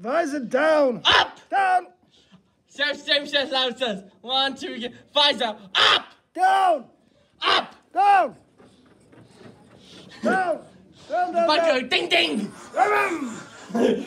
Visor down. Up! Down. Same, same, same, loud says. One, two, three. Visor. Up! Down. Up! Down. Down. Down, down, Bucko, down. ding, ding! Rum.